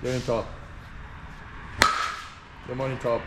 They're in top. They're on top.